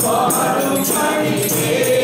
Bottom Day.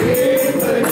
Amen.